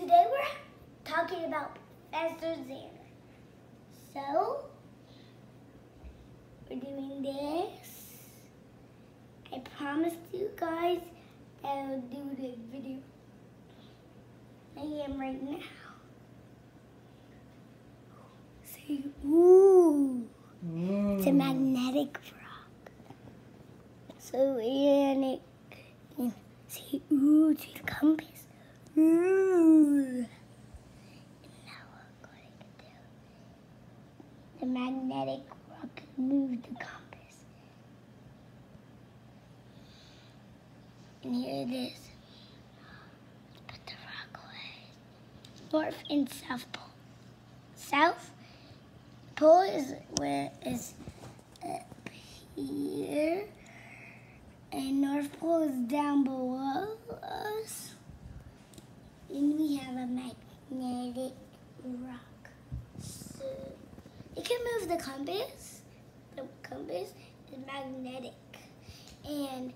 today we're talking about Professor Zander. So, we're doing this. I promised you guys that I would do the video. I am right now. Say, ooh. It's a mm. magnetic rock. So, and it, and say, ooh, to the compass. Ooh. And now we're going to do the magnetic rock move the compass. And here it is. Put the rock away. North and South Pole. South Pole is where is up here, and North Pole is down below us. And we have a magnetic rock. Can move the compass. The compass is magnetic. And